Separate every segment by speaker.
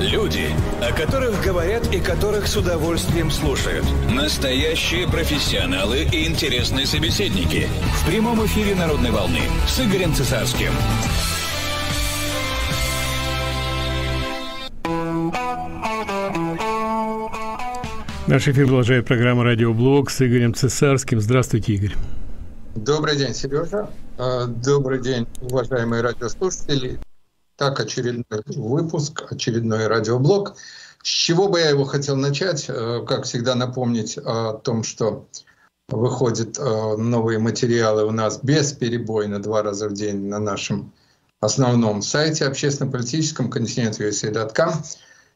Speaker 1: Люди, о которых говорят и которых с удовольствием слушают. Настоящие профессионалы и интересные собеседники. В прямом эфире «Народной волны» с Игорем Цесарским.
Speaker 2: Наш эфир продолжает программа «Радиоблог» с Игорем Цесарским. Здравствуйте, Игорь.
Speaker 3: Добрый день, Сережа. А, добрый день, уважаемые радиослушатели. Так, очередной выпуск, очередной радиоблог. С чего бы я его хотел начать? Э, как всегда напомнить о том, что выходят э, новые материалы у нас бесперебойно два раза в день на нашем основном сайте общественно-политическом continent.usa.com.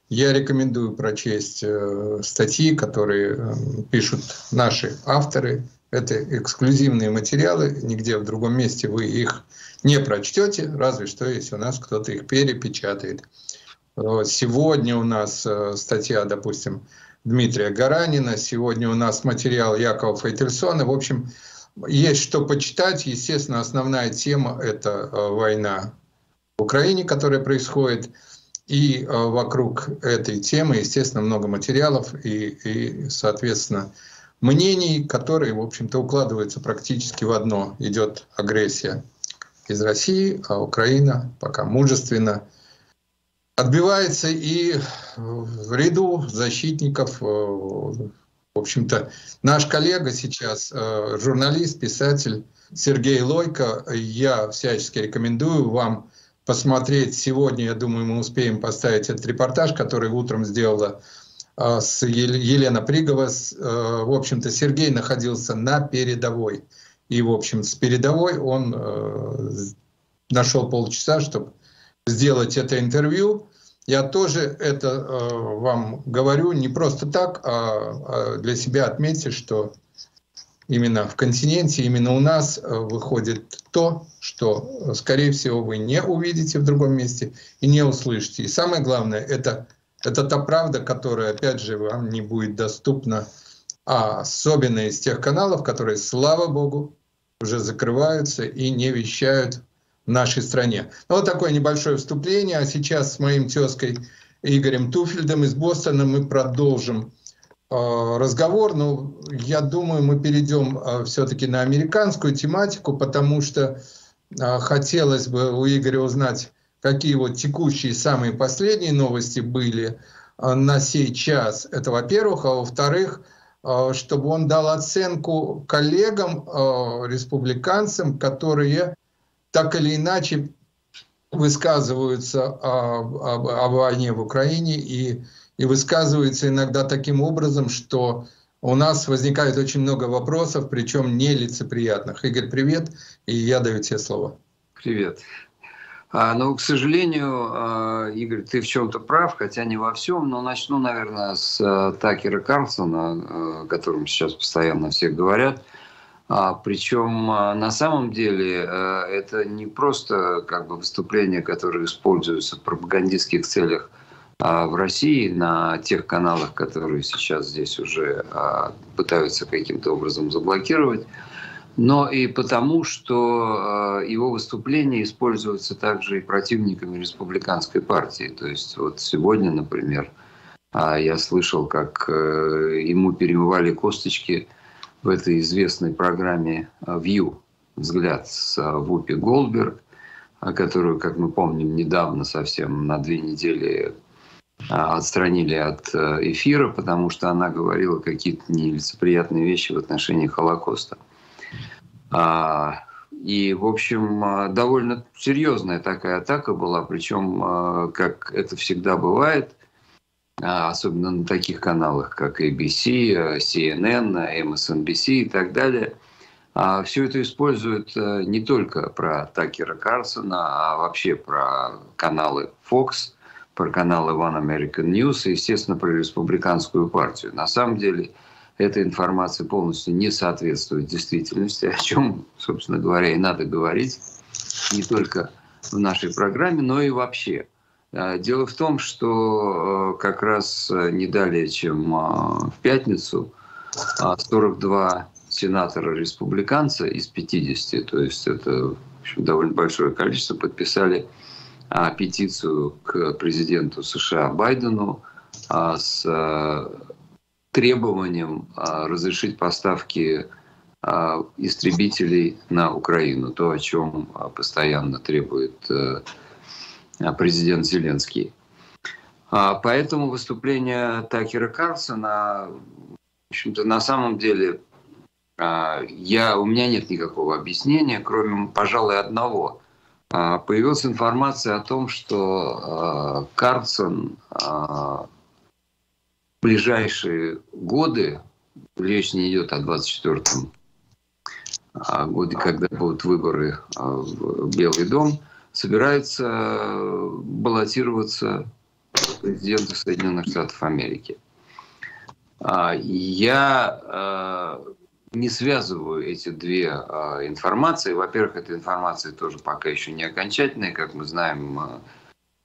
Speaker 3: Я рекомендую прочесть э, статьи, которые пишут наши авторы. Это эксклюзивные материалы, нигде в другом месте вы их не прочтете, разве что если у нас кто-то их перепечатает. Сегодня у нас э, статья, допустим, Дмитрия Гаранина, сегодня у нас материал Якова Фейтельсона. В общем, есть что почитать. Естественно, основная тема — это э, война в Украине, которая происходит. И э, вокруг этой темы, естественно, много материалов и, и соответственно, мнений, которые, в общем-то, укладываются практически в одно. Идет агрессия из России, а Украина пока мужественно отбивается и в ряду защитников, э, в общем-то, наш коллега сейчас, э, журналист, писатель Сергей Лойко, я всячески рекомендую вам посмотреть сегодня, я думаю, мы успеем поставить этот репортаж, который утром сделала э, с Елена Пригова. В общем-то, Сергей находился на передовой. И, в общем, с передовой он э, нашел полчаса, чтобы сделать это интервью. Я тоже это э, вам говорю не просто так, а, а для себя отметьте, что именно в континенте, именно у нас э, выходит то, что, скорее всего, вы не увидите в другом месте и не услышите. И самое главное, это, это та правда, которая, опять же, вам не будет доступна а особенно из тех каналов, которые, слава богу, уже закрываются и не вещают в нашей стране. Ну, вот такое небольшое вступление. А сейчас с моим тезкой Игорем Туфельдом из Бостона мы продолжим э, разговор. Но я думаю, мы перейдем э, все-таки на американскую тематику, потому что э, хотелось бы у Игоря узнать, какие вот текущие самые последние новости были э, на сей час. Это во-первых. А во-вторых, чтобы он дал оценку коллегам, э, республиканцам, которые так или иначе высказываются о, о, о войне в Украине и, и высказываются иногда таким образом, что у нас возникает очень много вопросов, причем нелицеприятных. Игорь, привет, и я даю тебе слово.
Speaker 4: Привет. А, но, к сожалению, а, Игорь, ты в чем-то прав, хотя не во всем, но начну, наверное, с а, Такера Карлсона, о котором сейчас постоянно все говорят. Причем на самом деле это не просто как бы выступление, которое используется в пропагандистских целях в России на тех каналах, которые сейчас здесь уже пытаются каким-то образом заблокировать, но и потому, что э, его выступления используются также и противниками республиканской партии. То есть вот сегодня, например, а, я слышал, как э, ему перемывали косточки в этой известной программе «View» взгляд с Вупи Голдберг, которую, как мы помним, недавно совсем на две недели а, отстранили от э, эфира, потому что она говорила какие-то нелицеприятные вещи в отношении Холокоста. А, и, в общем, а, довольно серьезная такая атака была, причем, а, как это всегда бывает, особенно на таких каналах, как ABC, CNN, MSNBC и так далее. Все это используют не только про Такера Карсона, а вообще про каналы Fox, про каналы One American News и, естественно, про республиканскую партию. На самом деле – эта информация полностью не соответствует действительности, о чем, собственно говоря, и надо говорить не только в нашей программе, но и вообще. А, дело в том, что э, как раз не далее, чем а, в пятницу, 42 а, сенатора-республиканца из 50, то есть это общем, довольно большое количество, подписали петицию к президенту США Байдену с требованием разрешить поставки истребителей на Украину, то, о чем постоянно требует президент Зеленский. Поэтому выступление Такера Карлсона, в общем-то, на самом деле а, я, у меня нет никакого объяснения, кроме, пожалуй, одного. А, появилась информация о том, что а, Карлсон ближайшие годы, речь не идет о 24-м годе, когда будут выборы в Белый дом, собирается баллотироваться президента Соединенных Штатов Америки. Я не связываю эти две э, информации. Во-первых, эта информация тоже пока еще не окончательная. Как мы знаем, э,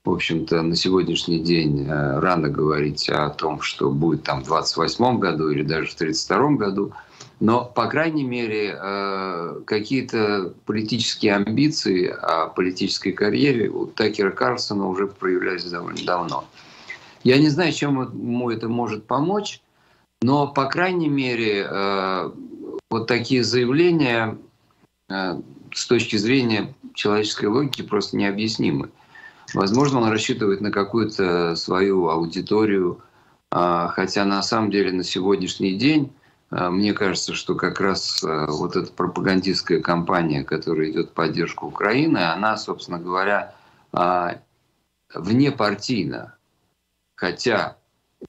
Speaker 4: в общем-то, на сегодняшний день э, рано говорить о том, что будет там в 28 году или даже в 32 году. Но, по крайней мере, э, какие-то политические амбиции о политической карьере у Такера Карлсона уже проявлялись довольно давно. Я не знаю, чем ему это может помочь, но, по крайней мере, э, вот такие заявления с точки зрения человеческой логики просто необъяснимы. Возможно, он рассчитывает на какую-то свою аудиторию, а, хотя на самом деле на сегодняшний день э, мне кажется, что как раз вот эта пропагандистская кампания, которая идет в поддержку Украины, она, собственно говоря, а, внепартийна. Хотя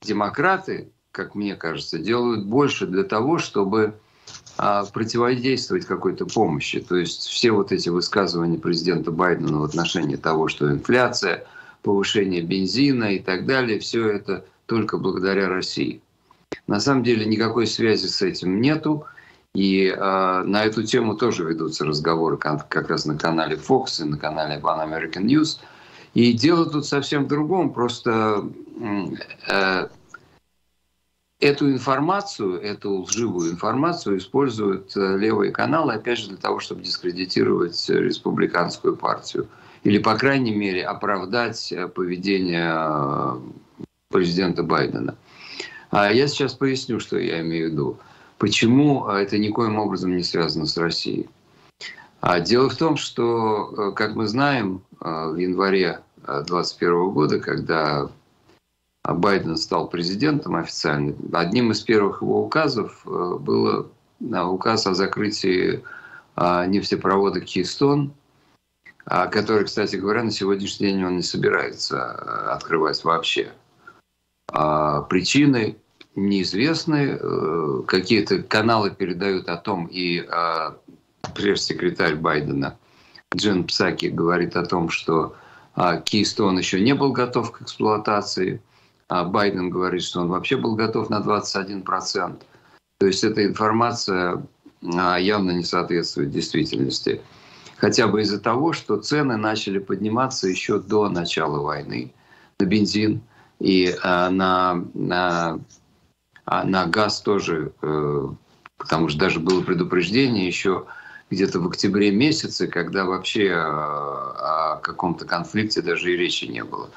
Speaker 4: демократы как мне кажется, делают больше для того, чтобы а, противодействовать какой-то помощи. То есть все вот эти высказывания президента Байдена в отношении того, что инфляция, повышение бензина и так далее, все это только благодаря России. На самом деле никакой связи с этим нету. И э, на эту тему тоже ведутся разговоры как, раз на канале Fox и на канале One American News. И дело тут совсем в другом. Просто э, Эту информацию, эту лживую информацию используют э, левые каналы, опять же, для того, чтобы дискредитировать республиканскую партию. Или, по крайней мере, оправдать э, поведение э, президента Байдена. А я сейчас поясню, что я имею в виду. Почему это никоим образом не связано с Россией. А дело в том, что, как мы знаем, в январе 2021 года, когда Байден стал президентом официально, одним из первых его указов э, было указ о закрытии а, нефтепровода Кейстон, а, который, кстати говоря, на сегодняшний день он не собирается э, открывать вообще. Причины неизвестны. Э, какие-то каналы передают о том, и пресс-секретарь Байдена Джин Псаки говорит о том, что Кейстон еще не был готов к эксплуатации – а Байден говорит, что он вообще был готов на 21%. То есть эта информация а, явно не соответствует действительности. Хотя бы из-за того, что цены начали подниматься еще до начала войны на бензин и а, на, на, на газ тоже, э, потому что даже было предупреждение еще где-то в октябре месяце, когда вообще о каком-то конфликте даже и речи не было.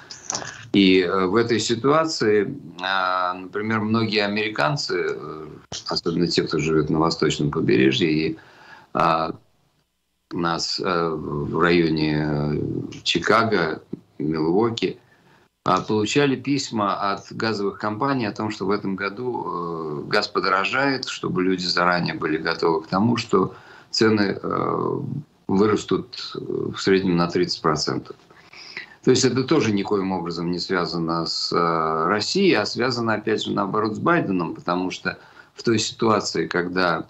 Speaker 4: И э, в этой ситуации, а, например, многие американцы, э, особенно те, кто живет на восточном побережье, и у нас э, в районе Чикаго, Милуоки, получали письма от газовых компаний о том, что в этом году газ подорожает, чтобы люди заранее были готовы к тому, что цены вырастут в среднем на 30%. То есть это тоже никоим образом не связано с э, Россией, а связано, опять же, наоборот, с Байденом, потому что в той ситуации, когда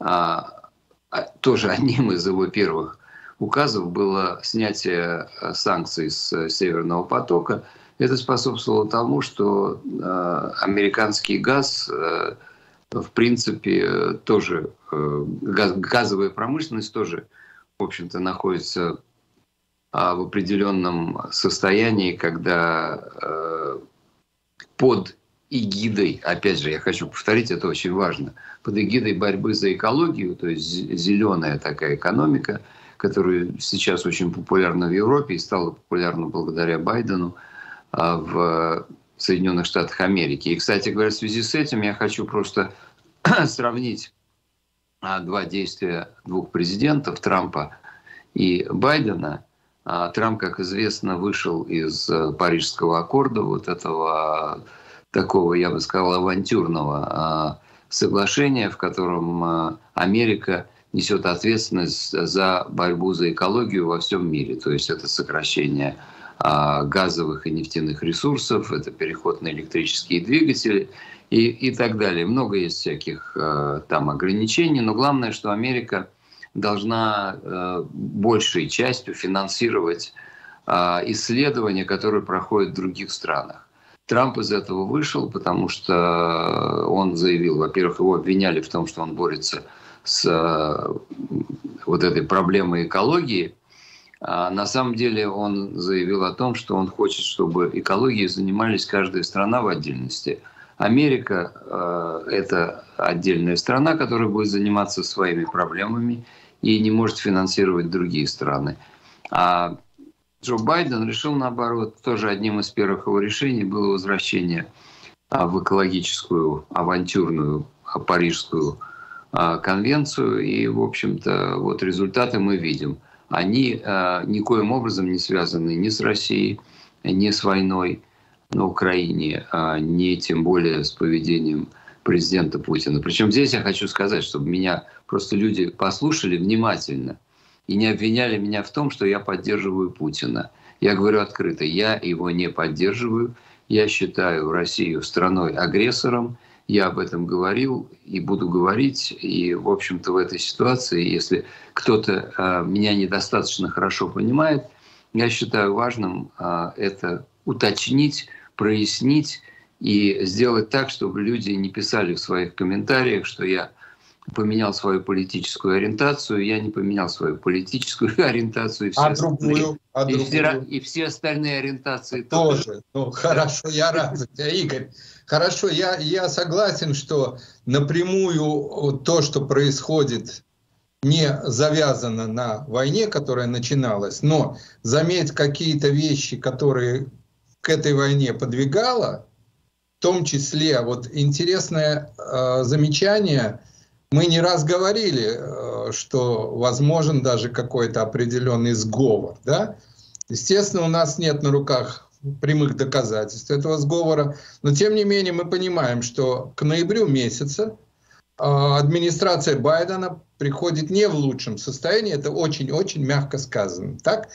Speaker 4: а, а тоже одним из его первых указов было снятие э, санкций с Северного потока, это способствовало тому, что э, американский газ, э, в принципе, тоже, э, газ, газовая промышленность тоже, в общем-то, находится а, в определенном состоянии, когда э, под эгидой, опять же, я хочу повторить, это очень важно, под эгидой борьбы за экологию, то есть зеленая такая экономика, которая сейчас очень популярна в Европе и стала популярна благодаря Байдену а, в Соединенных Штатах Америки. И, кстати говоря, в связи с этим я хочу просто сравнить а, два действия двух президентов, Трампа и Байдена. А, Трамп, как известно, вышел из э, Парижского аккорда, вот этого такого, я бы сказал, авантюрного соглашения, в котором Америка несет ответственность за борьбу за экологию во всем мире. То есть это сокращение а, газовых и нефтяных ресурсов, это переход на электрические двигатели и, и так далее. Много есть всяких а, там ограничений, но главное, что Америка должна а, большей частью финансировать исследования, которые проходят в других странах. Трамп из этого вышел, потому что он заявил, во-первых, его обвиняли в том, что он борется с вот этой проблемой экологии, а на самом деле он заявил о том, что он хочет, чтобы экологией занимались каждая страна в отдельности. Америка э, – это отдельная страна, которая будет заниматься своими проблемами и не может финансировать другие страны. А Джо Байден решил, наоборот, тоже одним из первых его решений было возвращение а, в экологическую, авантюрную, а, парижскую а, конвенцию. И, в общем-то, вот результаты мы видим – они э, никоим образом не связаны ни с Россией, ни с войной на Украине, а ни тем более с поведением президента Путина. Причем здесь я хочу сказать, чтобы меня просто люди послушали внимательно и не обвиняли меня в том, что я поддерживаю Путина. Я говорю открыто, я его не поддерживаю. Я считаю Россию страной-агрессором, я об этом говорил и буду говорить. И, в общем-то, в этой ситуации, если кто-то э, меня недостаточно хорошо понимает, я считаю важным э, это уточнить, прояснить и сделать так, чтобы люди не писали в своих комментариях, что я поменял свою политическую ориентацию, я не поменял свою политическую ориентацию. И все,
Speaker 3: а другую, а
Speaker 4: и, все, и все остальные ориентации
Speaker 3: тоже. тоже. Ну, хорошо, я рад за тебя, Игорь. Хорошо, я, я согласен, что напрямую то, что происходит, не завязано на войне, которая начиналась, но заметь какие-то вещи, которые к этой войне подвигала, в том числе вот интересное э, замечание – мы не раз говорили, э, что возможен даже какой-то определенный сговор. Да? Естественно, у нас нет на руках прямых доказательств этого сговора, но тем не менее мы понимаем, что к ноябрю месяца э, администрация Байдена приходит не в лучшем состоянии, это очень-очень мягко сказано. Так?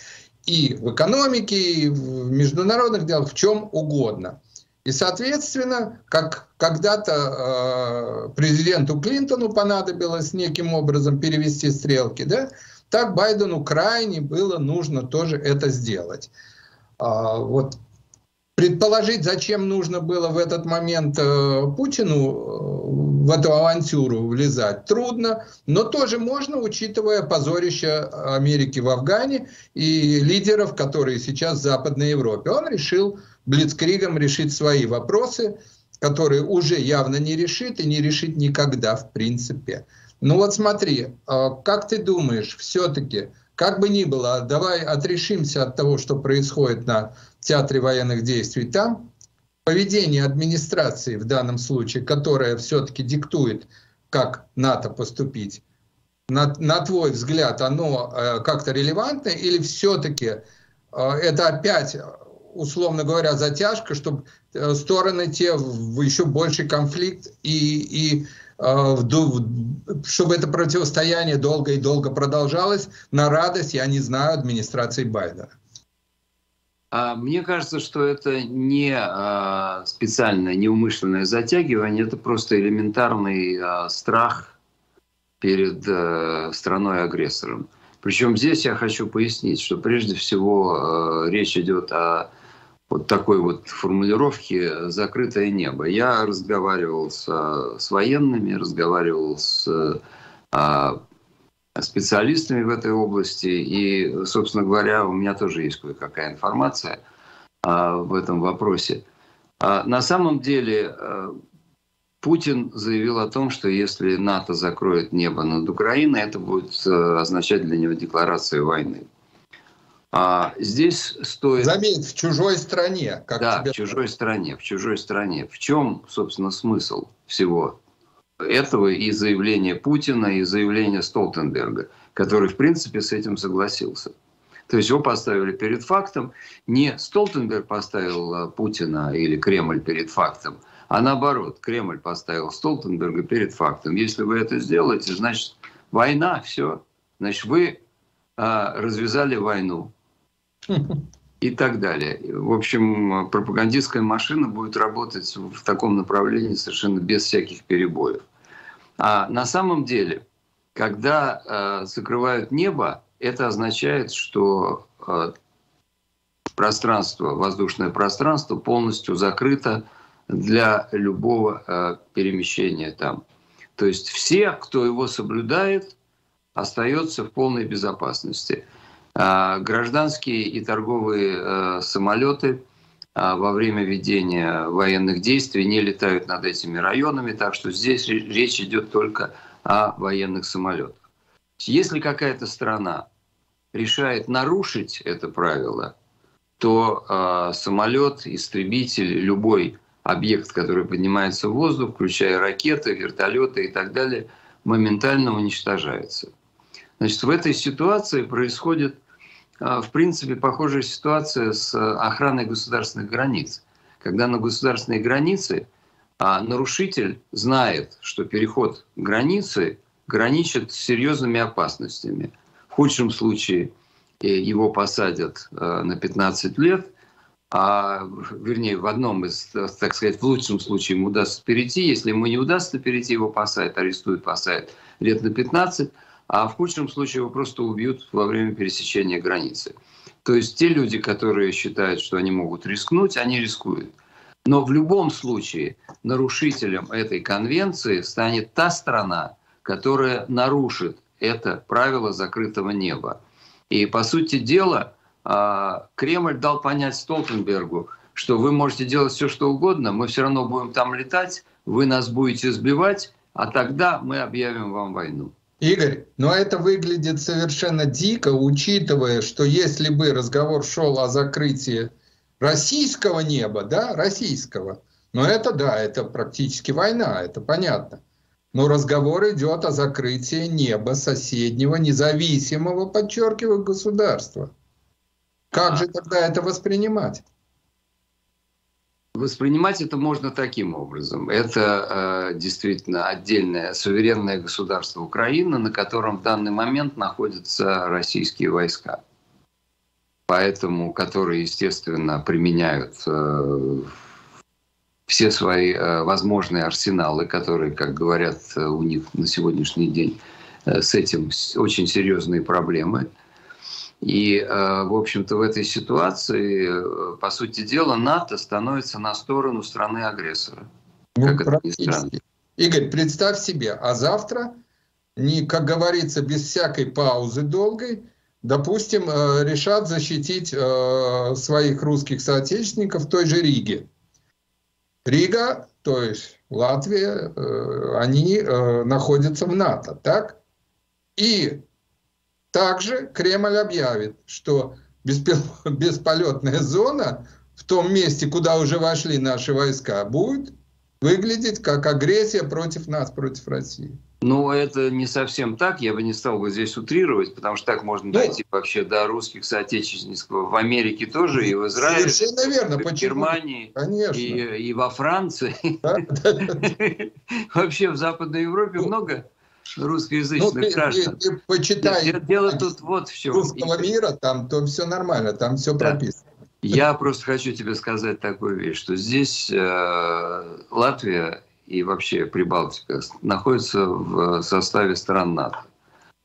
Speaker 3: И в экономике, и в международных делах, в чем угодно. И, соответственно, как когда-то э, президенту Клинтону понадобилось неким образом перевести стрелки, да, так Байдену крайне было нужно тоже это сделать. А, вот предположить, зачем нужно было в этот момент э, Путину э, в эту авантюру влезать, трудно, но тоже можно, учитывая позорище Америки в Афгане и лидеров, которые сейчас в Западной Европе. Он решил Блицкригом решить свои вопросы, которые уже явно не решит и не решит никогда в принципе. Ну вот смотри, а как ты думаешь, все-таки, как бы ни было, давай отрешимся от того, что происходит на театре военных действий там, поведение администрации в данном случае, которая все-таки диктует, как НАТО поступить, на, на твой взгляд, оно э, как-то релевантно или все-таки э, это опять условно говоря, затяжка, чтобы э, стороны те в еще больший конфликт и, и э, чтобы это противостояние долго и долго продолжалось на радость, я не знаю, администрации Байдена.
Speaker 4: А, мне кажется, что это не а, специальное, неумышленное затягивание, это просто элементарный страх перед э, страной-агрессором. Причем здесь я хочу пояснить, что прежде всего речь идет о вот такой вот формулировки «закрытое небо». Я разговаривал с, с военными, разговаривал с а, специалистами в этой области, и, собственно говоря, у меня тоже есть кое-какая информация а, в этом вопросе. А, на самом деле, а, Путин заявил о том, что если НАТО закроет небо над Украиной, это будет э, означать для него декларацию войны. А здесь стоит...
Speaker 3: Заметь, в чужой стране.
Speaker 4: Как да, тебе... в чужой стране, в чужой стране. В чем, собственно, смысл всего этого и заявления Путина, и заявления Столтенберга, который, в принципе, с этим согласился. То есть его поставили перед фактом. Не Столтенберг поставил э, Путина или Кремль перед фактом, а наоборот, Кремль поставил Столтенберга перед фактом. Если вы это сделаете, значит, война, все. Значит, вы а, развязали войну. И так далее. В общем, пропагандистская машина будет работать в таком направлении совершенно без всяких перебоев. А на самом деле, когда э, закрывают небо, это означает, что э, пространство, воздушное пространство полностью закрыто для любого э, перемещения там. То есть все, кто его соблюдает, остается в полной безопасности. А гражданские и торговые э, самолеты а, во время ведения военных действий не летают над этими районами, так что здесь речь идет только о военных самолетах. Если какая-то страна решает нарушить это правило, то э, самолет, истребитель, любой объект, который поднимается в воздух, включая ракеты, вертолеты и так далее, моментально уничтожается. Значит, в этой ситуации происходит, а, в принципе, похожая ситуация с охраной государственных границ. Когда на государственной границе а, нарушитель знает, что переход границы граничит с серьезными опасностями. В худшем случае э, его посадят э, на 15 лет – а, вернее, в одном из, так сказать, в лучшем случае ему удастся перейти. Если ему не удастся перейти, его посадят, арестуют, посадят лет на 15, а в худшем случае его просто убьют во время пересечения границы. То есть те люди, которые считают, что они могут рискнуть, они рискуют. Но в любом случае нарушителем этой конвенции станет та страна, которая нарушит это правило закрытого неба. И, по сути дела, а, Кремль дал понять Столтенбергу, что вы можете делать все, что угодно, мы все равно будем там летать, вы нас будете сбивать, а тогда мы объявим вам войну.
Speaker 3: Игорь, но это выглядит совершенно дико, учитывая, что если бы разговор шел о закрытии российского неба, да, российского, но это да, это практически война, это понятно. Но разговор идет о закрытии неба соседнего, независимого, подчеркиваю, государства. Как же тогда это воспринимать?
Speaker 4: Воспринимать это можно таким образом. Это э, действительно отдельное суверенное государство Украины, на котором в данный момент находятся российские войска. Поэтому, которые, естественно, применяют э, все свои э, возможные арсеналы, которые, как говорят э, у них на сегодняшний день, э, с этим очень серьезные проблемы. И, э, в общем-то, в этой ситуации, э, по сути дела, НАТО становится на сторону страны-агрессора.
Speaker 3: Ну, как это ни странно. Игорь, представь себе, а завтра, не, как говорится, без всякой паузы долгой, допустим, э, решат защитить своих русских соотечественников в той же Риге. Рига, то есть Латвия, они находятся в НАТО, так? И также Кремль объявит, что бесполетная зона в том месте, куда уже вошли наши войска, будет выглядеть как агрессия против нас, против России.
Speaker 4: Ну, это не совсем так, я бы не стал бы здесь утрировать, потому что так можно ну, дойти вообще до русских соотечественников в Америке тоже, и в Израиле,
Speaker 3: Совершенно верно.
Speaker 4: и в
Speaker 3: Почему?
Speaker 4: Германии,
Speaker 3: Конечно.
Speaker 4: И, и во Франции. Вообще в Западной Европе много русскоязычных ну, ты, граждан. Ты,
Speaker 3: ты почитай.
Speaker 4: Дело тут вот в чем.
Speaker 3: Русского мира, там то все нормально, там все да. прописано.
Speaker 4: Я просто хочу тебе сказать такую вещь, что здесь э, Латвия и вообще Прибалтика находятся в составе стран НАТО.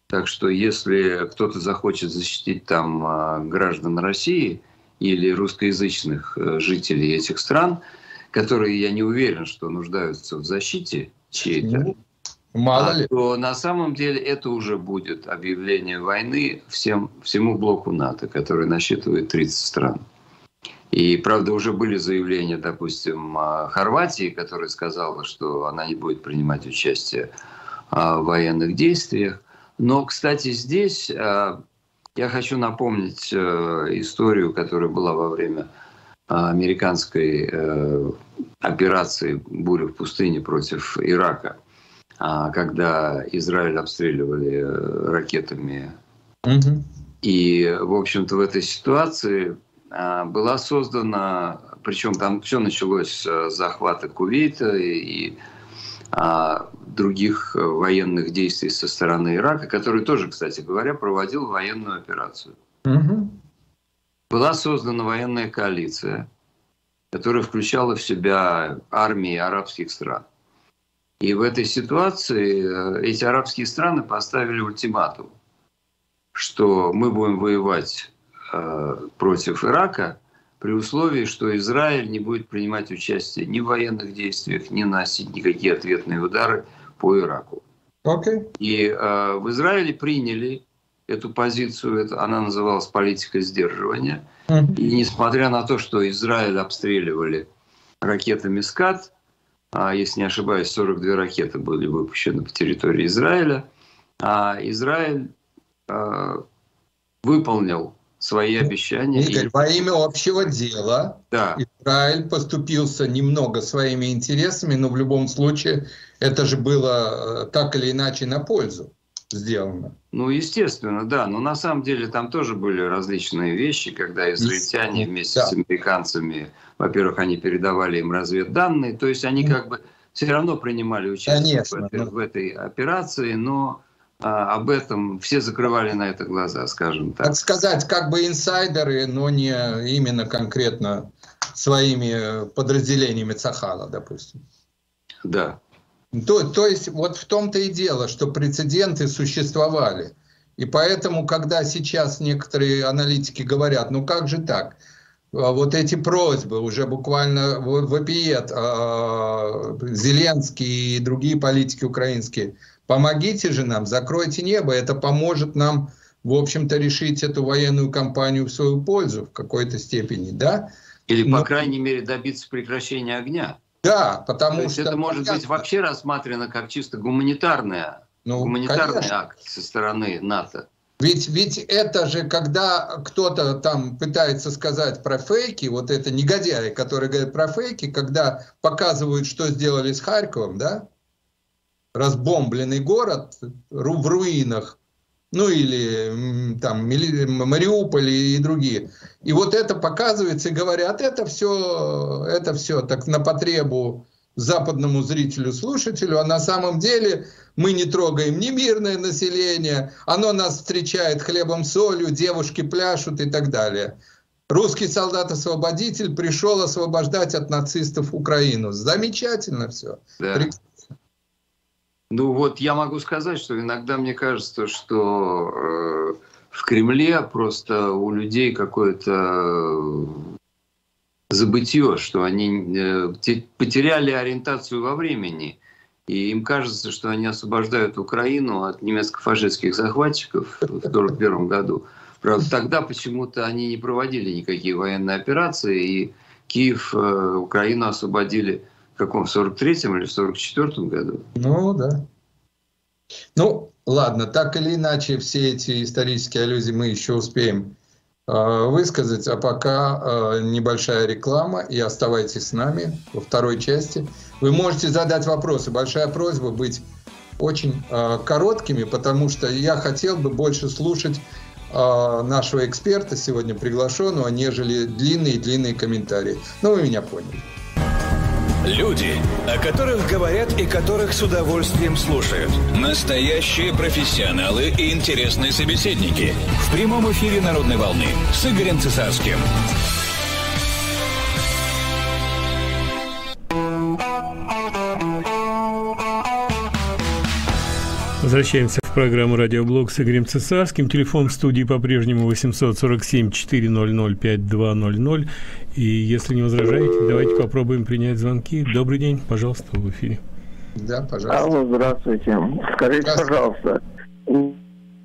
Speaker 4: Так что если кто-то захочет защитить там э, граждан России или русскоязычных э, жителей этих стран, которые, я не уверен, что нуждаются в защите чьей-то, Мало а, ли. То на самом деле это уже будет объявление войны всем, всему блоку НАТО, который насчитывает 30 стран. И, правда, уже были заявления, допустим, Хорватии, которая сказала, что она не будет принимать участие в военных действиях. Но, кстати, здесь я хочу напомнить историю, которая была во время американской э, операции «Буря в пустыне» против Ирака, а, когда Израиль обстреливали э, ракетами. Угу. И, в общем-то, в этой ситуации а, была создана, причем там все началось с захвата Кувейта и а, других военных действий со стороны Ирака, который тоже, кстати говоря, проводил военную операцию. Угу была создана военная коалиция, которая включала в себя армии арабских стран. И в этой ситуации э, эти арабские страны поставили ультиматум, что мы будем воевать э, против Ирака при условии, что Израиль не будет принимать участие ни в военных действиях, ни носить никакие ответные удары по Ираку. Okay. И э, в Израиле приняли эту позицию, это, она называлась политика сдерживания. И несмотря на то, что Израиль обстреливали ракетами «Скат», если не ошибаюсь, 42 ракеты были выпущены по территории Израиля, а Израиль а, выполнил свои обещания.
Speaker 3: Игорь, и... во имя общего дела да. Израиль поступился немного своими интересами, но в любом случае это же было э, так или иначе на пользу сделано.
Speaker 4: Ну, естественно, да. Но на самом деле там тоже были различные вещи, когда израильтяне вместе да. с американцами, во-первых, они передавали им разведданные, то есть они как бы все равно принимали участие Конечно, в, этой, но... в этой операции, но а, об этом все закрывали на это глаза, скажем так.
Speaker 3: Так сказать, как бы инсайдеры, но не именно конкретно своими подразделениями Цахала, допустим.
Speaker 4: Да.
Speaker 3: То, то есть вот в том-то и дело, что прецеденты существовали. И поэтому, когда сейчас некоторые аналитики говорят, ну как же так, а вот эти просьбы уже буквально вопиет а, Зеленский и другие политики украинские, помогите же нам, закройте небо, это поможет нам, в общем-то, решить эту военную кампанию в свою пользу в какой-то степени, да?
Speaker 4: Или, по Но... крайней мере, добиться прекращения огня.
Speaker 3: Да, потому То
Speaker 4: что... это может понятно. быть вообще рассмотрено как чисто гуманитарная, ну, гуманитарный конечно. акт со стороны НАТО.
Speaker 3: Ведь, ведь это же, когда кто-то там пытается сказать про фейки, вот это негодяи, которые говорят про фейки, когда показывают, что сделали с Харьковом, да, разбомбленный город в руинах, ну или там Мариуполь и другие. И вот это показывается и говорят, это все, это все так на потребу западному зрителю, слушателю, а на самом деле мы не трогаем ни мирное население, оно нас встречает хлебом, солью, девушки пляшут и так далее. Русский солдат-освободитель пришел освобождать от нацистов Украину. Замечательно все. Да.
Speaker 4: Ну вот я могу сказать, что иногда мне кажется, что э, в Кремле просто у людей какое-то забытье, что они э, потеряли ориентацию во времени. И им кажется, что они освобождают Украину от немецко-фашистских захватчиков в 1941 году. Правда, тогда почему-то они не проводили никакие военные операции, и Киев, э, Украину освободили в каком, в 43-м или в 44-м году?
Speaker 3: Ну, да. Ну, ладно, так или иначе, все эти исторические аллюзии мы еще успеем э, высказать, а пока э, небольшая реклама, и оставайтесь с нами во второй части. Вы можете задать вопросы. Большая просьба быть очень э, короткими, потому что я хотел бы больше слушать нашего эксперта сегодня приглашенного, нежели длинные-длинные комментарии. Ну, вы меня поняли.
Speaker 1: Люди, о которых говорят и которых с удовольствием слушают. Настоящие профессионалы и интересные собеседники. В прямом эфире «Народной волны» с Игорем Цесарским.
Speaker 2: Возвращаемся в программу «Радиоблог» с Игорем Цесарским. Телефон в студии по-прежнему 847-400-5200. И если не возражаете, давайте попробуем принять звонки. Добрый день, пожалуйста, в эфире.
Speaker 5: Да, пожалуйста. Алло, здравствуйте. Скажите, здравствуйте. пожалуйста,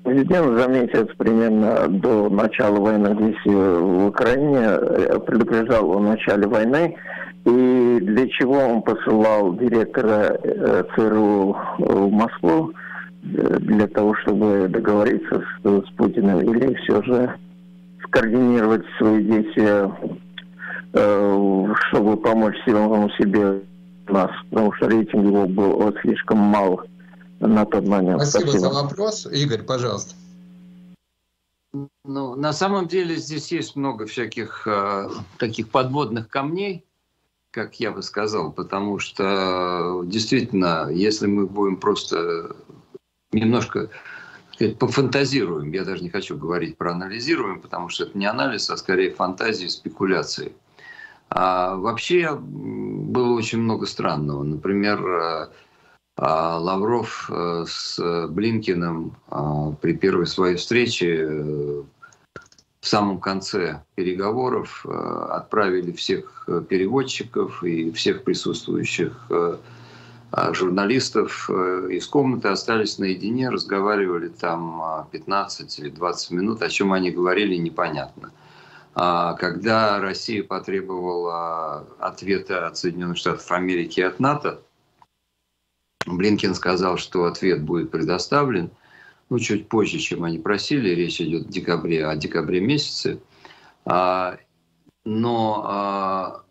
Speaker 5: президент за месяц примерно до начала военных действий в Украине э, предупреждал о начале войны. И для чего он посылал директора э, ЦРУ в Москву? Для того, чтобы договориться с, с Путиным или все же скоординировать свои действия, чтобы помочь силам себе нас, потому что рейтинг его был слишком мал на тот момент.
Speaker 3: Спасибо, Спасибо. за вопрос. Игорь, пожалуйста.
Speaker 4: Ну, на самом деле здесь есть много всяких э, таких подводных камней, как я бы сказал, потому что действительно, если мы будем просто немножко пофантазируем, я даже не хочу говорить про анализируем, потому что это не анализ, а скорее фантазии, спекуляции. А вообще было очень много странного. Например, э, а Лавров э, с Блинкиным а, при первой своей встрече э, в самом конце переговоров отправили всех переводчиков и всех присутствующих журналистов из комнаты, остались наедине, разговаривали там 15 или 20 минут, о чем они говорили, непонятно. Когда Россия потребовала ответа от Соединенных Штатов Америки и от НАТО, Блинкен сказал, что ответ будет предоставлен, ну, чуть позже, чем они просили, речь идет о декабре, о декабре месяце, а, но а,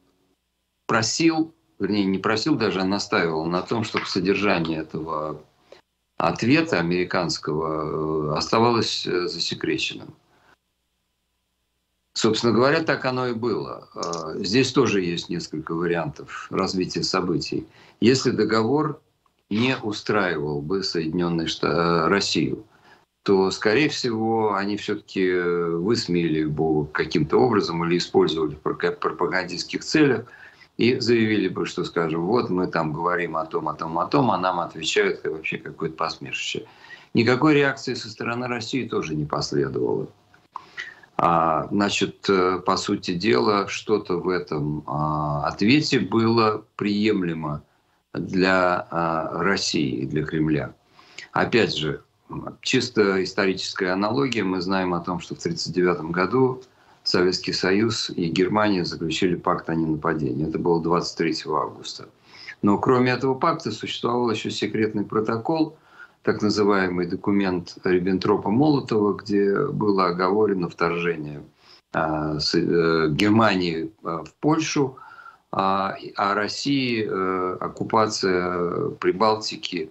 Speaker 4: просил, вернее, не просил даже, а настаивал на том, чтобы содержание этого ответа американского э, оставалось э, засекреченным. Собственно говоря, так оно и было. А, здесь тоже есть несколько вариантов развития событий. Если договор не устраивал бы Соединенные Штаты, э, Россию, то, скорее всего, они все-таки высмеяли бы каким-то образом или использовали в пропагандистских целях и заявили бы, что, скажем, вот мы там говорим о том, о том, о том, а нам отвечают вообще какое-то посмешище. Никакой реакции со стороны России тоже не последовало. А, значит, э, по сути дела, что-то в этом а, ответе было приемлемо для а, России, для Кремля. Опять же, чисто историческая аналогия. Мы знаем о том, что в 1939 году Советский Союз и Германия заключили пакт о ненападении. Это было 23 августа. Но кроме этого пакта существовал еще секретный протокол, так называемый документ Риббентропа-Молотова, где было оговорено вторжение а, э, Германии а, в Польшу – а, а России э, оккупация Прибалтики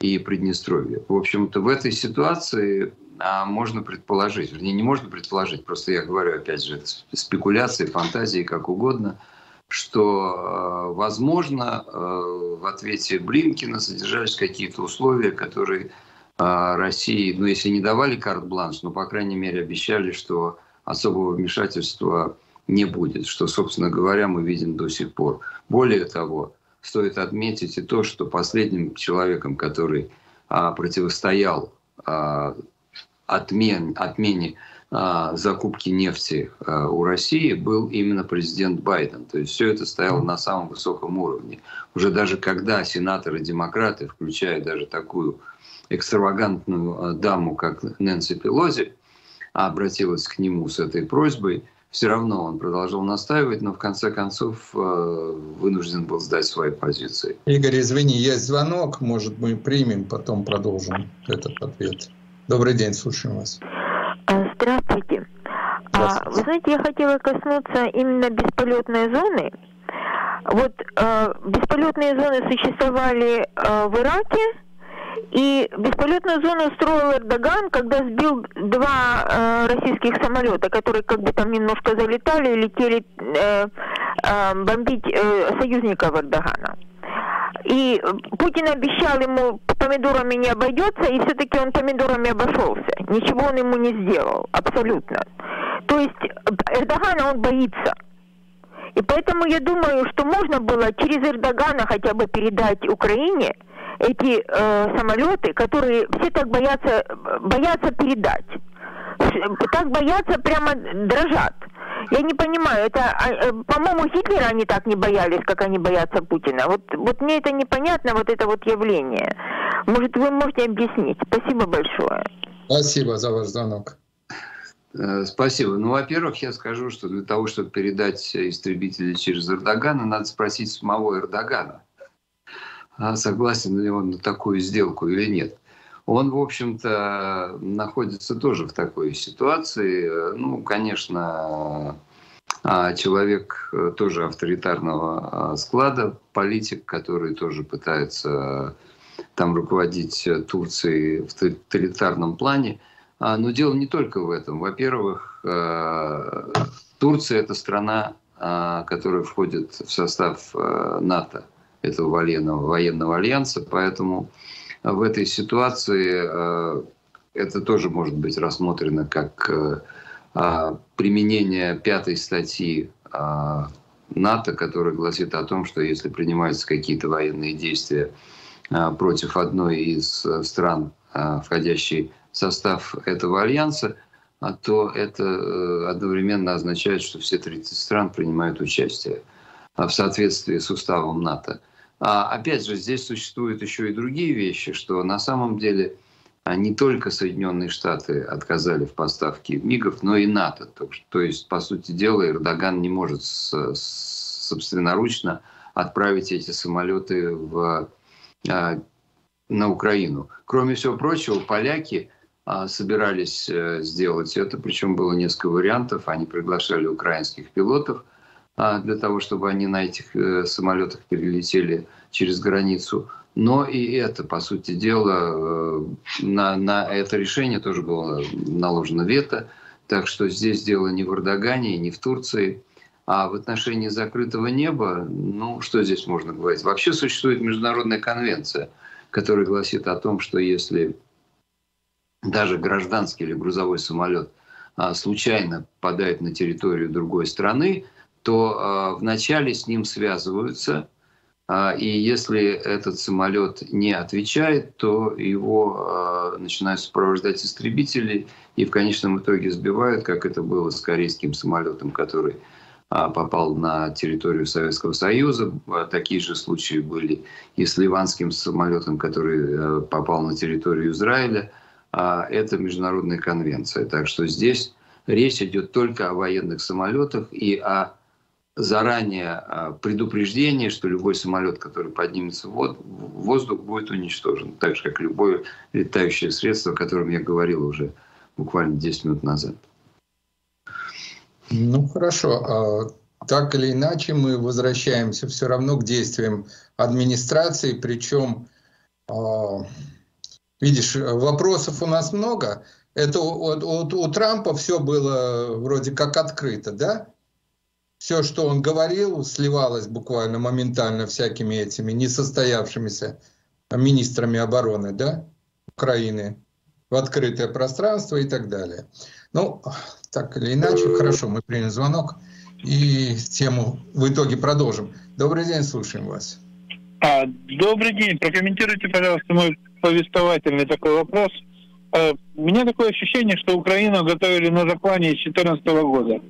Speaker 4: и Приднестровья. В общем-то, в этой ситуации а, можно предположить, вернее, не можно предположить, просто я говорю, опять же, спекуляции, фантазии, как угодно, что, э, возможно, э, в ответе Блинкина содержались какие-то условия, которые России, ну, если не давали карт-бланш, но, по крайней мере, обещали, что особого вмешательства не будет, что, собственно говоря, мы видим до сих пор. Более того, стоит отметить и то, что последним человеком, который а, противостоял а, отмен, отмене а, закупки нефти а, у России, был именно президент Байден. То есть все это стояло на самом высоком уровне. Уже даже когда сенаторы-демократы, включая даже такую экстравагантную а, даму, как Нэнси Пелози, обратилась к нему с этой просьбой – все равно он продолжал настаивать, но в конце концов э, вынужден был сдать свои позиции.
Speaker 3: Игорь, извини, есть звонок, может мы примем, потом продолжим этот ответ. Добрый день, слушаем вас.
Speaker 6: А, здравствуйте. А, вы знаете, я хотела коснуться именно бесполетной зоны. Вот э, бесполетные зоны существовали э, в Ираке, и бесполетную зону устроил Эрдоган, когда сбил два э, российских самолета, которые как бы там немножко залетали и летели э, э, бомбить э, союзников Эрдогана. И Путин обещал ему помидорами не обойдется, и все-таки он помидорами обошелся. Ничего он ему не сделал, абсолютно. То есть Эрдогана он боится. И поэтому я думаю, что можно было через Эрдогана хотя бы передать Украине – эти э, самолеты, которые все так боятся, боятся передать. Так боятся, прямо дрожат. Я не понимаю, это, а, э, по-моему, Гитлера они так не боялись, как они боятся Путина. Вот, вот мне это непонятно, вот это вот явление. Может, вы можете объяснить? Спасибо большое.
Speaker 3: Спасибо за ваш звонок.
Speaker 4: Э, спасибо. Ну, во-первых, я скажу, что для того, чтобы передать истребители через Эрдогана, надо спросить самого Эрдогана, а согласен ли он на такую сделку или нет. Он, в общем-то, находится тоже в такой ситуации. Ну, конечно, а, человек э, тоже авторитарного а, склада, политик, который тоже пытается там руководить Турцией в тоталитарном плане. А, но дело не только в этом. Во-первых, э, Турция – это страна, которая входит в состав э, НАТО, этого военного, военного альянса, поэтому в этой ситуации это тоже может быть рассмотрено как а, применение пятой статьи а, НАТО, которая гласит о том, что если принимаются какие-то военные действия а, против одной из э, стран, входящей в состав этого альянса, то это э, одновременно означает, что все 30 стран принимают участие в соответствии с уставом НАТО. А опять же, здесь существуют еще и другие вещи, что на самом деле – а не только Соединенные Штаты отказали в поставке МИГов, но и НАТО. То есть, по сути дела, Эрдоган не может собственноручно отправить эти самолеты в, а, на Украину. Кроме всего прочего, поляки а, собирались э, сделать это, причем было несколько вариантов. Они приглашали украинских пилотов для того, чтобы они на этих э, самолетах перелетели через границу. Но и это, по сути дела, э, на, на это решение тоже было наложено вето. Так что здесь дело не в Эрдогане, не в Турции. А в отношении закрытого неба, ну, что здесь можно говорить? Вообще существует международная конвенция, которая гласит о том, что если даже гражданский или грузовой самолет а, случайно попадает на территорию другой страны, то а, вначале с ним связываются – а, и если этот самолет не отвечает, то его а, начинают сопровождать истребители и в конечном итоге сбивают, как это было с корейским самолетом, который попал на территорию Советского Союза. Такие же случаи были и с ливанским самолетом, который попал на территорию Израиля. Это международная конвенция. Так что здесь речь идет только о военных самолетах и о заранее а, предупреждение, что любой самолет, который поднимется в воздух, будет уничтожен. Так же, как любое летающее средство, о котором я говорил уже буквально 10 минут назад.
Speaker 3: Ну хорошо. А, так или иначе мы возвращаемся все равно к действиям администрации, причем, а, видишь, вопросов у нас много. Это у, у, у Трампа все было вроде как открыто, да? Все, что он говорил, сливалось буквально моментально всякими этими несостоявшимися министрами обороны да, Украины в открытое пространство и так далее. Ну, так или иначе, хорошо, мы приняли звонок и тему в итоге продолжим. Добрый день, слушаем вас.
Speaker 7: А, добрый день. Прокомментируйте, пожалуйста, мой повествовательный такой вопрос. А, у меня такое ощущение, что Украину готовили на заклане с 2014 года.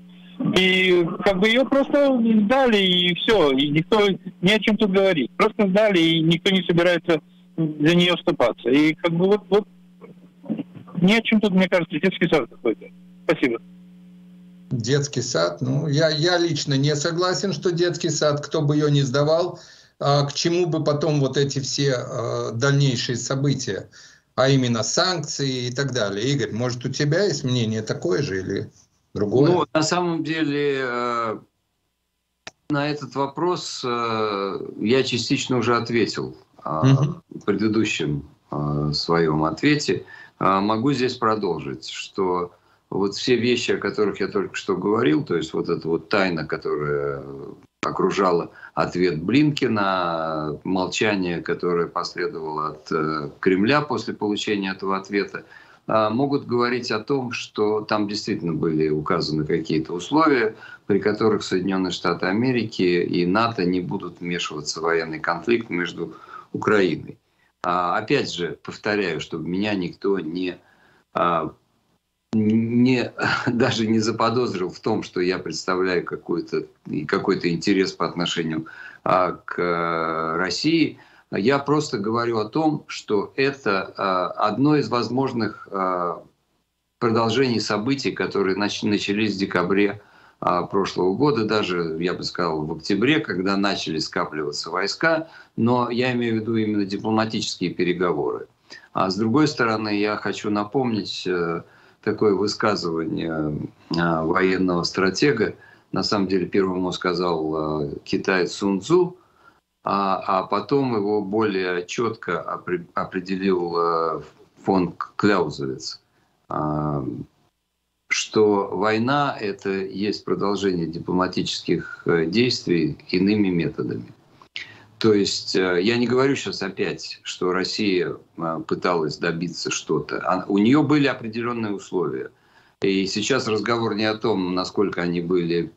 Speaker 7: И как бы ее просто сдали, и все. И никто ни о чем тут говорит. Просто сдали, и никто не собирается за нее вступаться. И как бы вот, вот ни о чем тут, мне кажется, детский сад какой-то. Спасибо.
Speaker 3: Детский сад, ну, я, я лично не согласен, что детский сад, кто бы ее не сдавал, а к чему бы потом вот эти все а, дальнейшие события, а именно санкции и так далее. Игорь, может, у тебя есть мнение такое же или другое?
Speaker 4: Ну, на самом деле, э, на этот вопрос э, я частично уже ответил угу. в предыдущем своем ответе. Могу здесь продолжить, что вот все вещи, о которых я только что говорил, то есть вот эта вот тайна, которая окружала ответ Блинкина, молчание, которое последовало от Кремля после получения этого ответа, а, могут говорить о том, что там действительно были указаны какие-то условия, при которых Соединенные Штаты Америки и НАТО не будут вмешиваться в военный конфликт между Украиной. А, опять же, повторяю, чтобы меня никто не, а, не, даже не заподозрил в том, что я представляю какой-то какой интерес по отношению к России – я просто говорю о том, что это а, одно из возможных а, продолжении событий, которые начались в декабре а, прошлого года, даже, я бы сказал, в октябре, когда начали скапливаться войска, но я имею в виду именно дипломатические переговоры. А с другой стороны, я хочу напомнить э, такое высказывание военного стратега, на самом деле первому сказал э, китаец Сун Цзу, а, а потом его более четко определил фон Кляузовец что война – это есть продолжение дипломатических э, действий иными методами. То есть э, я не говорю сейчас опять, что Россия э, пыталась добиться что-то. А у нее были определенные условия. И сейчас разговор не о том, насколько они были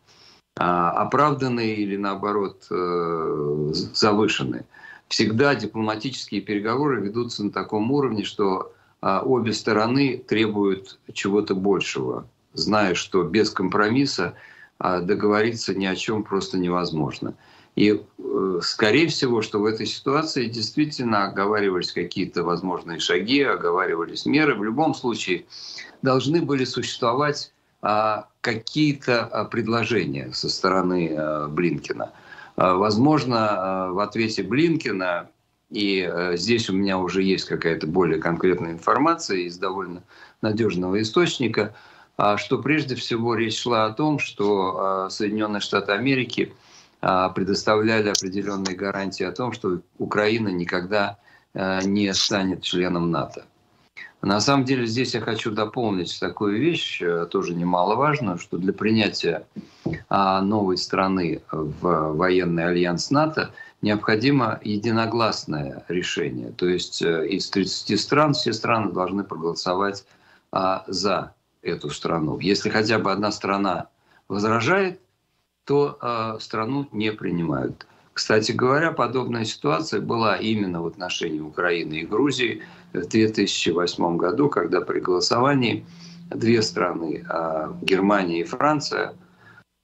Speaker 4: а, оправданы или наоборот завышены. Всегда дипломатические переговоры ведутся на таком уровне, что а обе стороны требуют чего-то большего, зная, что без компромисса а, договориться ни о чем просто невозможно. И, э, скорее всего, что в этой ситуации действительно оговаривались какие-то возможные шаги, оговаривались меры. В любом случае должны были существовать какие-то предложения со стороны Блинкина. Возможно, в ответе Блинкина и здесь у меня уже есть какая-то более конкретная информация из довольно надежного источника, а, что прежде всего речь шла о том, что а, Соединенные Штаты Америки а, предоставляли определенные гарантии о том, что Украина никогда не станет членом НАТО. На самом деле здесь я хочу дополнить такую вещь, э, тоже немаловажную, что для принятия новой страны в военный альянс НАТО необходимо единогласное решение. То есть э, из 30 стран все страны должны проголосовать а, за эту страну. Если хотя бы одна страна возражает, то а, страну не принимают. Кстати говоря, подобная ситуация была именно в отношении Украины и Грузии в 2008 году, когда при голосовании две страны, а, Германия и Франция,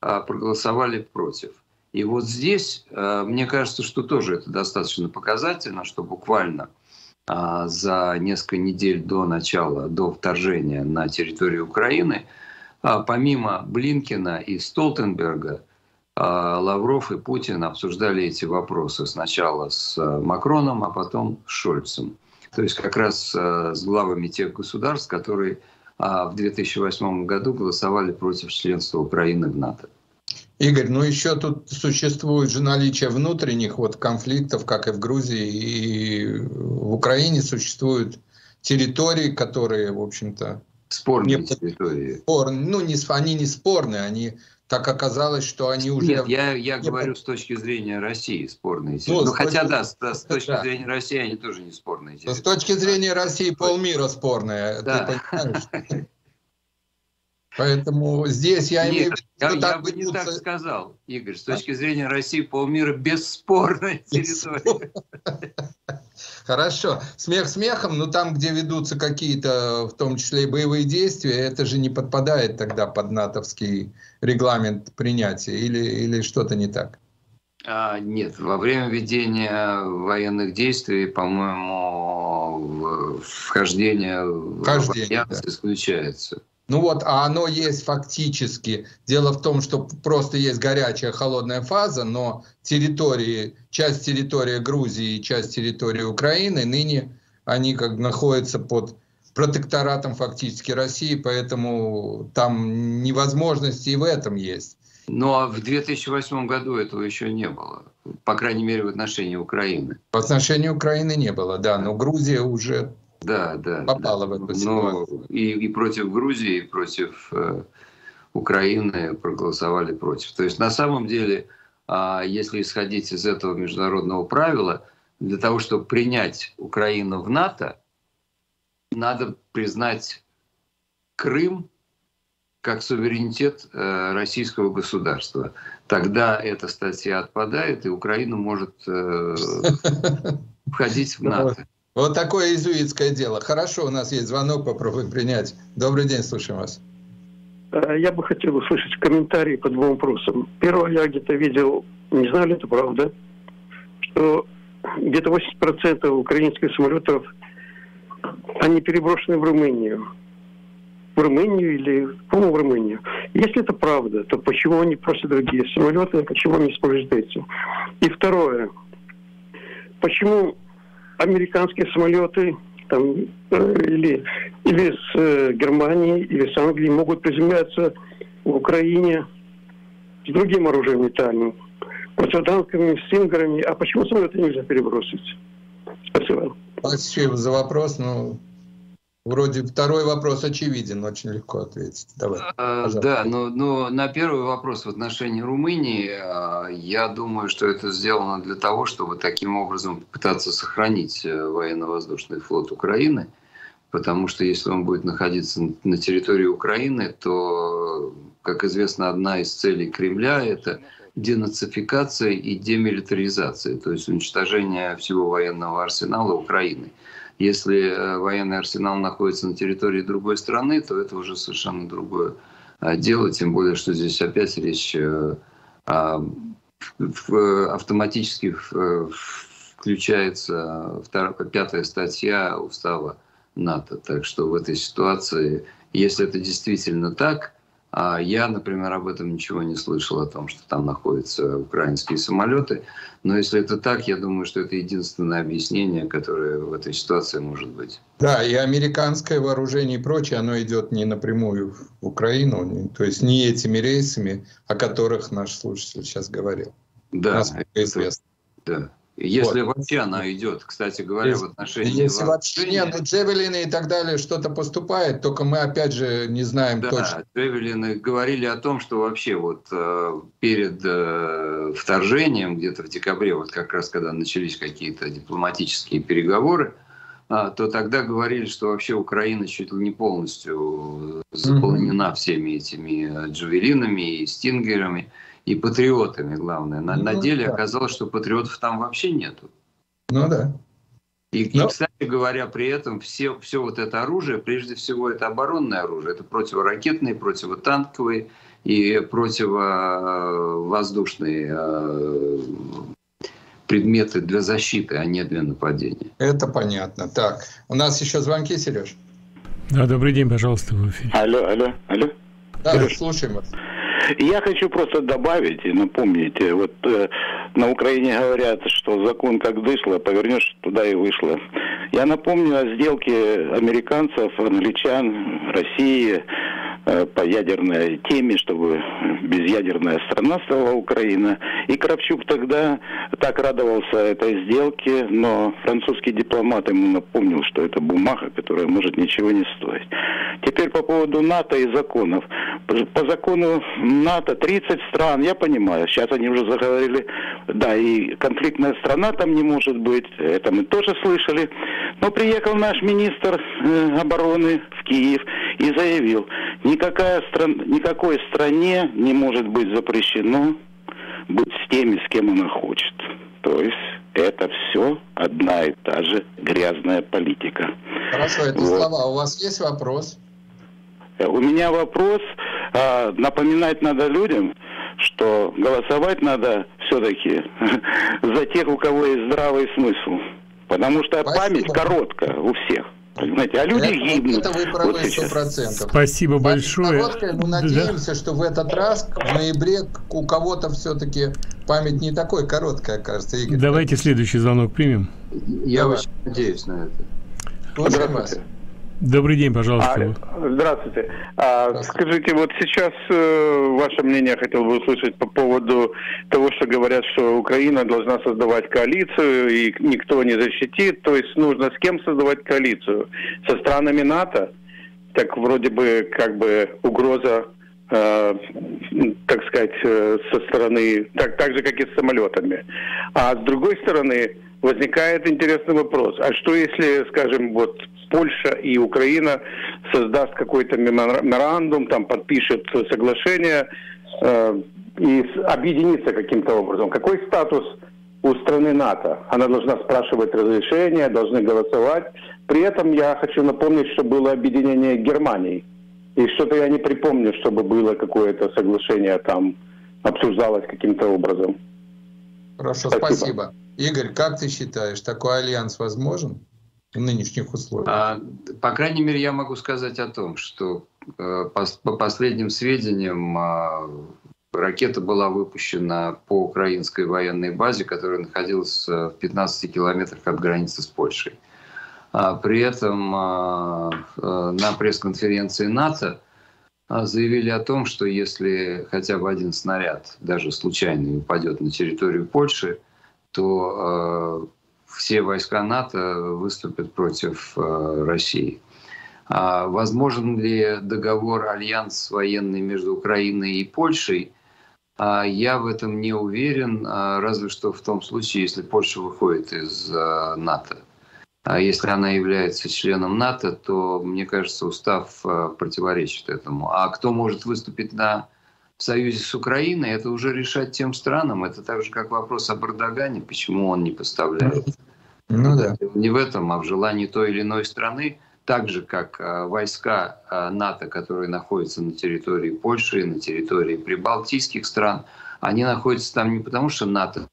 Speaker 4: а, проголосовали против. И вот здесь, э, мне кажется, что тоже это достаточно показательно, что буквально а, за несколько недель до начала, до вторжения на территорию Украины, а, помимо Блинкина и Столтенберга, а, Лавров и Путин обсуждали эти вопросы сначала с э, Макроном, а потом с Шольцем. То есть как раз э, с главами тех государств, которые в 2008 году голосовали против членства Украины в НАТО.
Speaker 3: Игорь, ну еще тут существует же наличие внутренних вот конфликтов, как и в Грузии, и в Украине существуют территории, которые, в общем-то...
Speaker 4: Спорные не, территории.
Speaker 3: Спор, ну, не, они не спорные, они так оказалось, что они уже...
Speaker 4: Нет, я, я не говорю с точки зрения России спорные. Ну, ну хотя точки... да, с, с точки да. зрения России они тоже не спорные.
Speaker 3: С точки зрения России полмира спорные. Да. Ты понимаешь? Поэтому здесь я
Speaker 4: имею в виду, я, я бы не так сказал, Игорь. С точки зрения России полмира бесспорная территория.
Speaker 3: Хорошо. Смех смехом, но там, где ведутся какие-то, в том числе и боевые действия, это же не подпадает тогда под натовский регламент принятия или, или что-то не так?
Speaker 4: А, нет, во время ведения военных действий, по-моему, вхождение, вхождение в да. исключается.
Speaker 3: Ну вот, а оно есть фактически. Дело в том, что просто есть горячая, холодная фаза, но территории, часть территории Грузии и часть территории Украины ныне они как находятся под протекторатом фактически России, поэтому там невозможности и в этом есть.
Speaker 4: Но в 2008 году этого еще не было, по крайней мере в отношении Украины.
Speaker 3: В отношении Украины не было, да, но Грузия уже
Speaker 4: да, да.
Speaker 3: Попала да. в эту ситуацию.
Speaker 4: Но и, и против Грузии, и против э, Украины проголосовали против. То есть на самом деле, э, если исходить из этого международного правила, для того, чтобы принять Украину в НАТО, надо признать Крым как суверенитет э, российского государства. Тогда эта статья отпадает, и Украина может э, входить в НАТО.
Speaker 3: Вот такое изуитское дело. Хорошо, у нас есть звонок, попробуем принять. Добрый день, слушаем вас.
Speaker 8: Э, я бы хотел услышать комментарии по двум вопросам. Первое, я где-то видел, не знаю ли это правда, что где-то 80% украинских самолетов, они переброшены в Румынию. в Румынию или, по-моему, в Румынию. Если это правда, то почему они просят другие самолеты, почему они используют эти? И второе, почему американские самолеты там, э, или, или с э, Германии, или с Англии могут приземляться в Украине с другим оружием летальным, противотанковыми, стингерами, а почему самолеты нельзя перебросить?
Speaker 3: Спасибо. Спасибо за вопрос. Ну, Вроде второй вопрос очевиден, очень легко ответить. Давай,
Speaker 4: а, да, но, но на первый вопрос в отношении Румынии, а, я думаю, что это сделано для того, чтобы таким образом попытаться сохранить э, военно-воздушный флот Украины, потому что если он будет находиться на территории Украины, то, как известно, одна из целей Кремля – это денацификация и демилитаризация, то есть уничтожение всего военного арсенала Украины – если э, военный арсенал находится на территории другой страны, то это уже совершенно другое а, дело, тем более, что здесь опять речь э, автоматически включается пятая статья устава НАТО. Так что в этой ситуации, если это действительно так, я, например, об этом ничего не слышал, о том, что там находятся украинские самолеты. Но если это так, я думаю, что это единственное объяснение, которое в этой ситуации может быть.
Speaker 3: Да, и американское вооружение и прочее, оно идет не напрямую в Украину, то есть не этими рейсами, о которых наш слушатель сейчас говорил.
Speaker 4: Да, Насколько известно. Да. Если вот. вообще она идет, кстати говоря, если, в отношении...
Speaker 3: Если вообще нет, ну, джевелины и так далее, что-то поступает, только мы опять же не знаем
Speaker 4: да,
Speaker 3: точно.
Speaker 4: Да, джевелины говорили о том, что вообще вот э, перед э, вторжением, где-то в декабре, вот как раз когда начались какие-то дипломатические переговоры, э, то тогда говорили, что вообще Украина чуть ли не полностью заполнена mm-hmm. всеми этими джавелинами и стингерами и патриотами, главное. На, ну, на деле да. оказалось, что патриотов там вообще нету.
Speaker 3: Ну да.
Speaker 4: И, Но... и, кстати говоря, при этом все, все вот это оружие, прежде всего, это оборонное оружие. Это противоракетные, противотанковые и противовоздушные э, предметы для защиты, а не для нападения.
Speaker 3: Это понятно. Так, у нас еще звонки, Сереж?
Speaker 2: Да, добрый день, пожалуйста, в эфире.
Speaker 9: Алло, алло, алло.
Speaker 3: Да, Сереж. слушаем вас.
Speaker 9: Я хочу просто добавить и напомнить, вот э, на Украине говорят, что закон как дышло, повернешь туда и вышло. Я напомню о сделке американцев, англичан, России Э, по ядерной теме, чтобы безъядерная страна стала Украина. И Кравчук тогда так радовался этой сделке, но французский дипломат ему напомнил, что это бумага, которая может ничего не стоить. Теперь по поводу НАТО и законов. По закону НАТО 30 стран, я понимаю, сейчас они уже заговорили, да, и конфликтная страна там не может быть, это мы тоже слышали. Но приехал наш министр э, обороны в Киев и заявил, никакая стран, никакой стране не может быть запрещено быть с теми, с кем она хочет. То есть это все одна и та же грязная политика.
Speaker 3: Хорошо, это вот. слова. У вас есть вопрос?
Speaker 9: Э, у меня вопрос. А, напоминать надо людям, что голосовать надо все-таки за тех, у кого есть здравый смысл. Потому что Спасибо. память короткая у всех. Понимаете, а люди это, гибнут.
Speaker 3: Это вы правы сто процентов.
Speaker 2: Спасибо большое.
Speaker 3: Короткая, мы надеемся, да. что в этот раз, в ноябре, у кого-то все-таки память не такой короткая, кажется. Игорь.
Speaker 2: Давайте следующий звонок примем.
Speaker 4: Я Давай. очень надеюсь на это.
Speaker 3: Слушаем вас.
Speaker 2: Добрый день, пожалуйста.
Speaker 10: А, здравствуйте. А, скажите, вот сейчас э, ваше мнение хотел бы услышать по поводу того, что говорят, что Украина должна создавать коалицию и никто не защитит. То есть нужно с кем создавать коалицию? Со странами НАТО? Так вроде бы как бы угроза э, так сказать, э, со стороны, так, так же, как и с самолетами. А с другой стороны, возникает интересный вопрос. А что если, скажем, вот Польша и Украина создаст какой-то меморандум, там подпишет соглашение э, и объединится каким-то образом? Какой статус у страны НАТО? Она должна спрашивать разрешение, должны голосовать. При этом я хочу напомнить, что было объединение Германии. И что-то я не припомню, чтобы было какое-то соглашение там обсуждалось каким-то образом.
Speaker 3: Хорошо, спасибо. спасибо. Игорь, как ты считаешь, такой альянс возможен? Нынешних условиях?
Speaker 4: А, по крайней мере, я могу сказать о том, что э, по, по последним сведениям э, ракета была выпущена по украинской военной базе, которая находилась в 15 километрах от границы с Польшей. А при этом а, э, на пресс-конференции НАТО а, заявили о том, что если хотя бы один снаряд, даже случайный, упадет на территорию Польши, то все войска НАТО выступят против России. Возможен ли договор, альянс военный между Украиной и Польшей? Я в этом не уверен, разве что в том случае, если Польша выходит из НАТО. А если она является членом НАТО, то, мне кажется, устав э, противоречит этому. А кто может выступить на в союзе с Украиной, это уже решать тем странам. Это так же, как вопрос о Бардагане, почему он не поставляет. Ну да. Не в этом, а в желании той или иной страны, так же, как э, войска э, НАТО, которые находятся на территории Польши, на территории прибалтийских стран, они находятся там не потому, что НАТО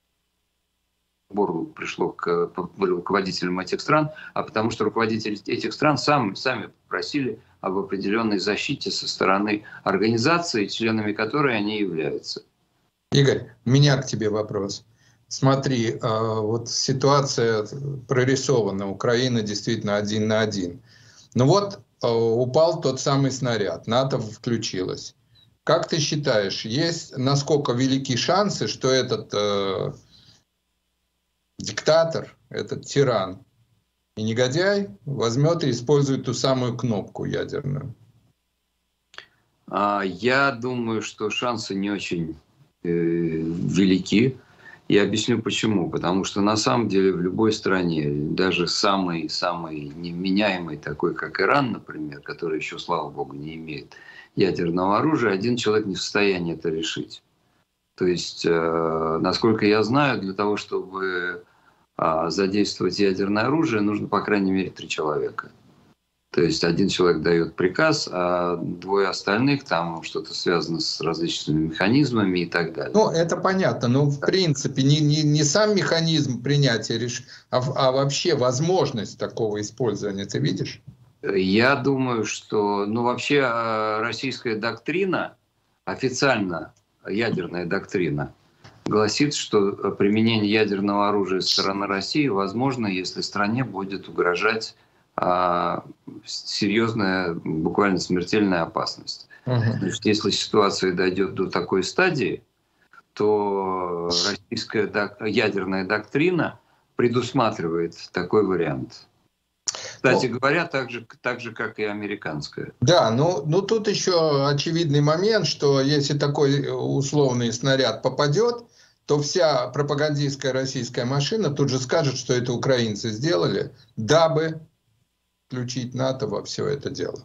Speaker 4: Бору пришло к руководителям этих стран, а потому что руководители этих стран сам, сами просили об определенной защите со стороны организации, членами которой они являются.
Speaker 3: Игорь, у меня к тебе вопрос. Смотри, а, вот ситуация прорисована, Украина действительно один на один. Ну вот а, упал тот самый снаряд, НАТО включилось. Как ты считаешь, есть насколько велики шансы, что этот э, диктатор, этот тиран и негодяй возьмет и использует ту самую кнопку ядерную?
Speaker 4: А, я думаю, что шансы не очень э, велики. Я объясню почему. Потому что на самом деле в любой стране, даже самый-самый неменяемый, такой как Иран, например, который еще, слава богу, не имеет ядерного оружия, один человек не в состоянии это решить. То есть, э, насколько я знаю, для того, чтобы задействовать ядерное оружие, нужно по крайней мере три человека. То есть один человек дает приказ, а двое остальных там что-то связано с различными механизмами и так далее.
Speaker 3: Ну, это понятно. Но в принципе не, не, не сам механизм принятия решения, а, а вообще возможность такого использования. Ты видишь?
Speaker 4: Я думаю, что ну, вообще э, российская доктрина официально ядерная доктрина гласит, что применение ядерного оружия со стороны России возможно, если стране будет угрожать а, серьезная, буквально смертельная опасность. Угу. Значит, если ситуация дойдет до такой стадии, то российская док- ядерная доктрина предусматривает такой вариант. Кстати говоря, так же, так же, как и американская.
Speaker 3: Да, ну, ну тут еще очевидный момент, что если такой условный снаряд попадет, то вся пропагандистская российская машина тут же скажет, что это украинцы сделали, дабы включить НАТО во все это дело.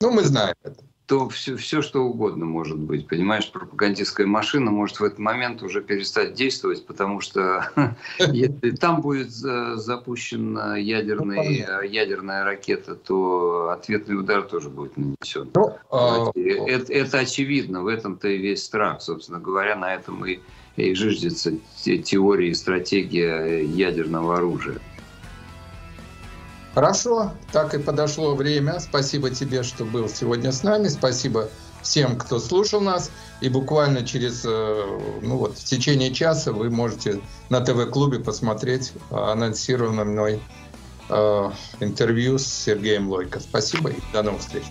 Speaker 3: Ну, мы знаем это
Speaker 4: то все, все что угодно может быть. Понимаешь, пропагандистская машина может в этот момент уже перестать действовать, потому что если там будет запущена ядерный, ну, ядерная ракета, то ответный удар тоже будет нанесен. Ну, а, это, это очевидно, в этом-то и весь страх. Собственно говоря, на этом и, и жиждется теория и стратегия ядерного оружия.
Speaker 3: Хорошо, так и подошло время. Спасибо тебе, что был сегодня с нами. Спасибо всем, кто слушал нас. И буквально через, э, ну вот, в течение часа вы можете на ТВ-клубе посмотреть анонсированное мной э, интервью с Сергеем Лойко. Спасибо и до новых встреч.